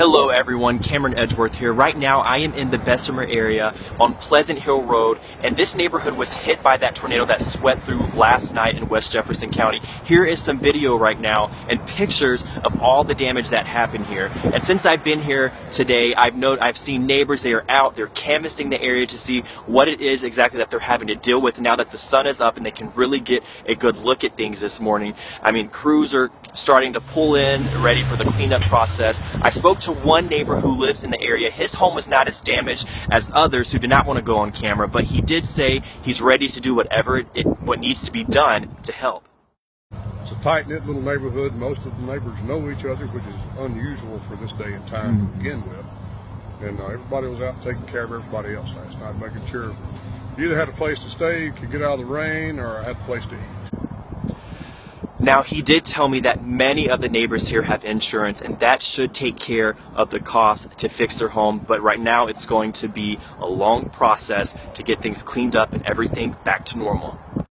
Hello everyone, Cameron Edgeworth here. Right now I am in the Bessemer area on Pleasant Hill Road and this neighborhood was hit by that tornado that swept through last night in West Jefferson County. Here is some video right now and pictures of all the damage that happened here. And since I've been here today, I've known I've seen neighbors, they are out, they're canvassing the area to see what it is exactly that they're having to deal with now that the sun is up and they can really get a good look at things this morning. I mean, crews are starting to pull in, ready for the cleanup process. I spoke to one neighbor who lives in the area. His home was not as damaged as others who did not want to go on camera, but he did say he's ready to do whatever it, it, what needs to be done to help. It's a tight-knit little neighborhood. Most of the neighbors know each other, which is unusual for this day and time to begin with. And uh, everybody was out taking care of everybody else last night, making sure you either had a place to stay, could get out of the rain, or had a place to eat. Now, he did tell me that many of the neighbors here have insurance, and that should take care of the cost to fix their home. But right now, it's going to be a long process to get things cleaned up and everything back to normal.